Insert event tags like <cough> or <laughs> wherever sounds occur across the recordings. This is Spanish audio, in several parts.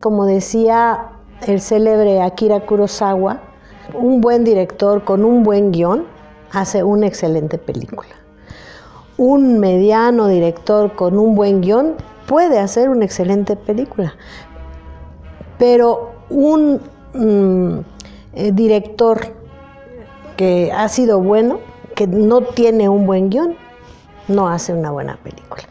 Como decía el célebre Akira Kurosawa, un buen director con un buen guion hace una excelente película. Un mediano director con un buen guion puede hacer una excelente película, pero un mm, eh, director que ha sido bueno, que no tiene un buen guion, no hace una buena película.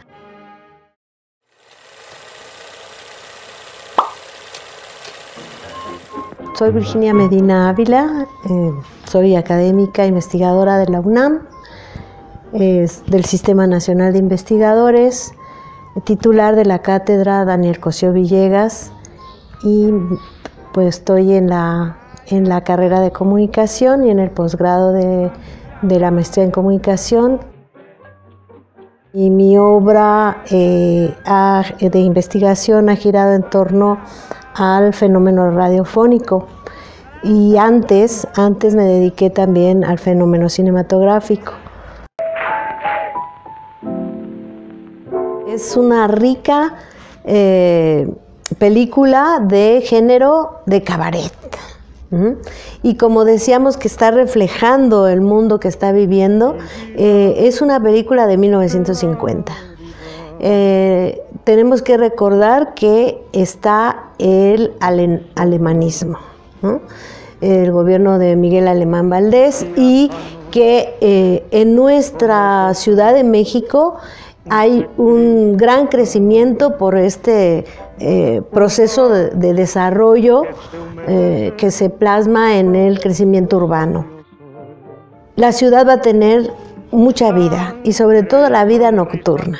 Soy Virginia Medina Ávila, eh, soy académica investigadora de la UNAM, del Sistema Nacional de Investigadores, titular de la cátedra Daniel Cosío Villegas y pues estoy en la, en la carrera de comunicación y en el posgrado de, de la maestría en comunicación. Y mi obra eh, de investigación ha girado en torno al fenómeno radiofónico. Y antes, antes me dediqué también al fenómeno cinematográfico. Es una rica eh, película de género de cabaret. Y como decíamos que está reflejando el mundo que está viviendo, eh, es una película de 1950. Eh, tenemos que recordar que está el alemanismo, el gobierno de Miguel Alemán Valdés y que eh, en nuestra Ciudad de México hay un gran crecimiento por este eh, proceso de, desarrollo que se plasma en el crecimiento urbano. La ciudad va a tener mucha vida y sobre todo la vida nocturna.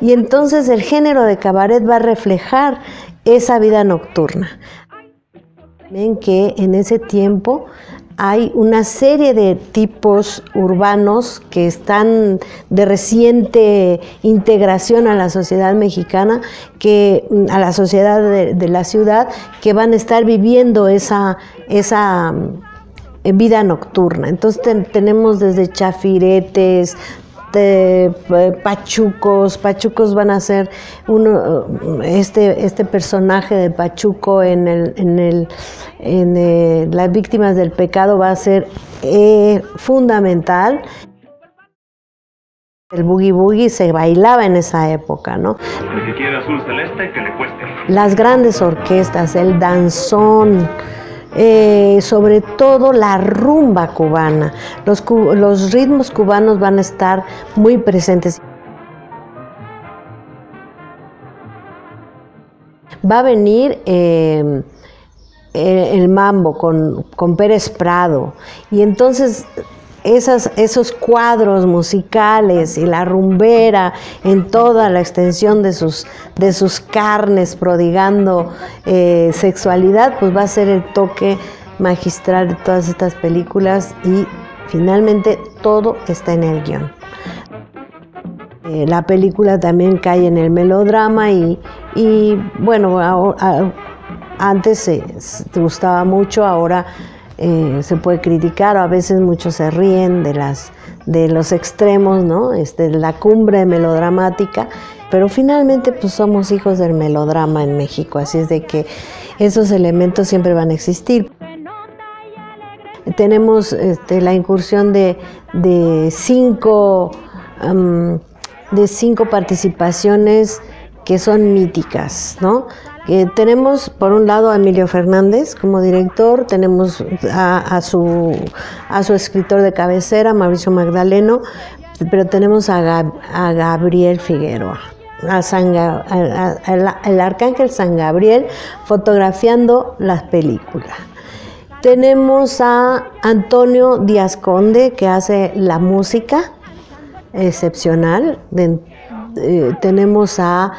Y entonces el género de cabaret va a reflejar esa vida nocturna. Ven que en ese tiempo hay una serie de tipos urbanos que están de reciente integración a la sociedad mexicana, que, a la sociedad de, la ciudad, que van a estar viviendo esa, esa eh, vida nocturna. Entonces tenemos desde chafiretes, de eh, Pachucos, Pachucos van a ser uno, este, este personaje de Pachuco en el, en el, en eh, las víctimas del pecado va a ser eh, fundamental. El boogie boogie se bailaba en esa época, ¿no? Las grandes orquestas, el danzón, eh, sobre todo la rumba cubana. Los, los, ritmos cubanos van a estar muy presentes. Va a venir eh, el mambo con, con Pérez Prado y entonces esos cuadros musicales y la rumbera en toda la extensión de sus, de sus carnes, prodigando eh, sexualidad, pues va a ser el toque magistral de todas estas películas y finalmente todo está en el guion. Eh, la película también cae en el melodrama y, bueno, antes se gustaba mucho, ahora eh, se puede criticar o a veces muchos se ríen de, las, de los extremos, ¿no? Este, la cumbre melodramática, pero finalmente pues somos hijos del melodrama en México, así es de que esos elementos siempre van a existir. Tenemos este, la incursión de, cinco, de cinco participaciones que son míticas, ¿no? Tenemos por un lado a Emilio Fernández como director, tenemos a, su, a su escritor de cabecera, Mauricio Magdaleno, pero tenemos a, Gabriel Figueroa, a el arcángel San Gabriel fotografiando las películas. Tenemos a Antonio Díaz Conde que hace la música excepcional. Eh, tenemos a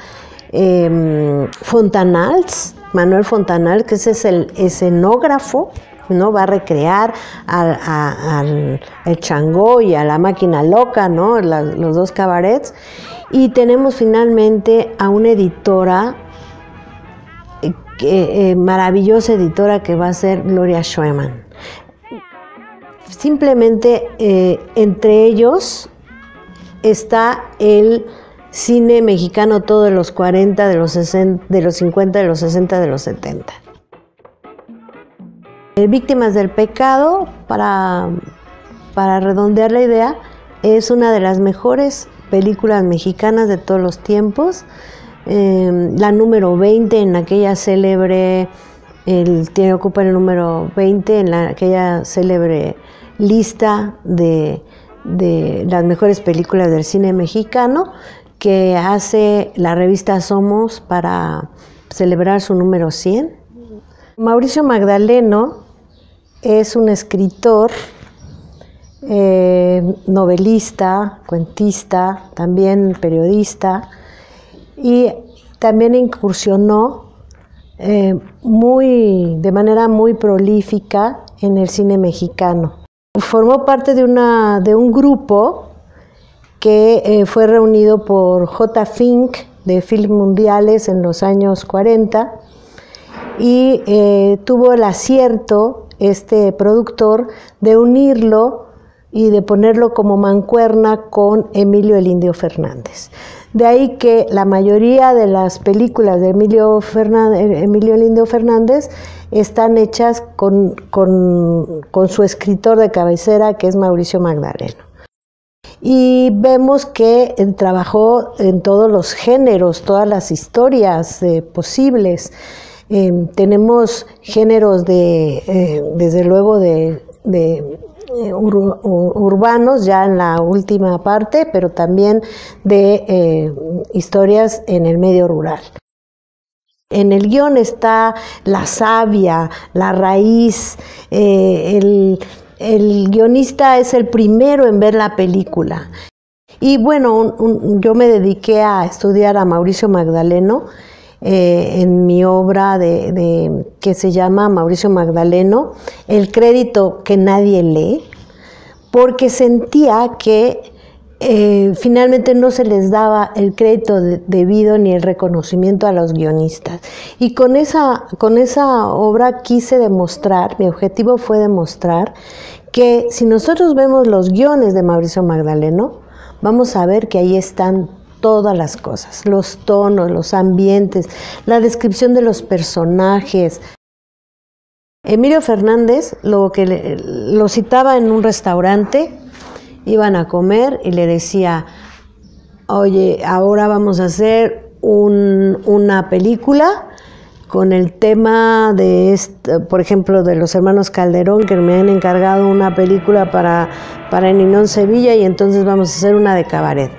eh, Fontanals, Manuel Fontanal, que ese es el escenógrafo, ¿no? Va a recrear al, el Changó y a la máquina loca, ¿no? los dos cabarets. Y tenemos finalmente a una editora, eh, eh, maravillosa editora que va a ser Gloria Schoeman. Simplemente eh, entre ellos está el cine mexicano todo de los 40, de los, 60, de los 50, de los 60, de los 70. Eh, Víctimas del Pecado, para, para redondear la idea, es una de las mejores películas mexicanas de todos los tiempos. Eh, la número 20 en aquella célebre, tiene, ocupa el número 20 en la, aquella célebre lista de, de las mejores películas del cine mexicano que hace la revista Somos para celebrar su número 100. Mauricio Magdaleno es un escritor, eh, novelista, cuentista, también periodista y también incursionó eh, muy, de manera muy prolífica en el cine mexicano. Formó parte de, una, de un grupo que eh, fue reunido por J. Fink de Film Mundiales en los años 40 y eh, tuvo el acierto, este productor, de unirlo y de ponerlo como mancuerna con Emilio el Indio Fernández. De ahí que la mayoría de las películas de Emilio, Emilio el Indio Fernández están hechas con, con su escritor de cabecera, que es Mauricio Magdaleno y vemos que trabajó en todos los géneros, todas las historias eh, posibles. Em, tenemos géneros de, eh, desde luego, de, eh, urbanos ya en la última parte, pero también de historias en el medio rural. En el guion está la savia, la raíz, el, el guionista es el primero en ver la película. Y bueno, yo me dediqué a estudiar a Mauricio Magdaleno eh, en mi obra de, que se llama Mauricio Magdaleno, el crédito que nadie lee, porque sentía que eh, finalmente no se les daba el crédito debido ni el reconocimiento a los guionistas. Y con esa, con esa obra quise demostrar, mi objetivo fue demostrar que si nosotros vemos los guiones de Mauricio Magdaleno, vamos a ver que ahí están todas las cosas, los tonos, los ambientes, la descripción de los personajes. Emilio Fernández lo que lo citaba en un restaurante iban a comer y le decía, oye, ahora vamos a hacer una película con el tema de, este, por ejemplo, de los hermanos Calderón, que me han encargado una película para, para Ninón Sevilla y entonces vamos a hacer una de cabaret.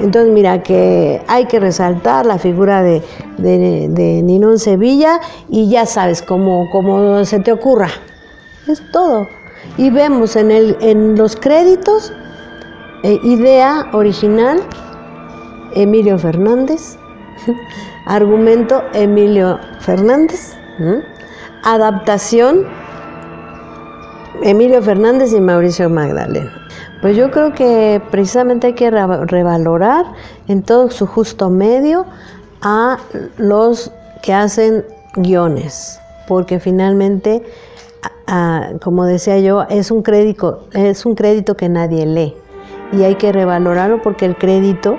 Entonces, mira, que hay que resaltar la figura de, de, Ninón Sevilla y ya sabes, como, como se te ocurra. Es todo. Y vemos en, el, en los créditos eh, idea original, Emilio Fernández. <laughs> Argumento, Emilio Fernández. Adaptación, Emilio Fernández y Mauricio Magdalena. Pues yo creo que precisamente hay que revalorar en todo su justo medio a los que hacen guiones, porque finalmente, como decía yo, es un crédito, es un crédito que nadie lee y hay que revalorarlo porque el crédito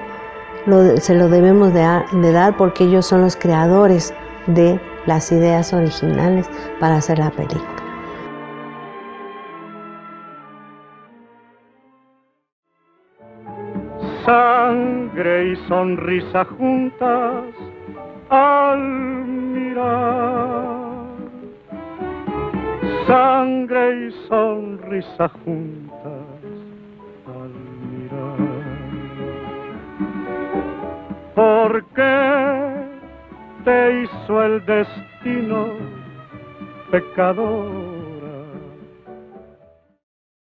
se lo debemos de, dar porque ellos son los creadores de las ideas originales para hacer la película. Sangre y sonrisa juntas al mirar. Sangre y sonrisa juntas ¿Por qué te hizo el destino pecador?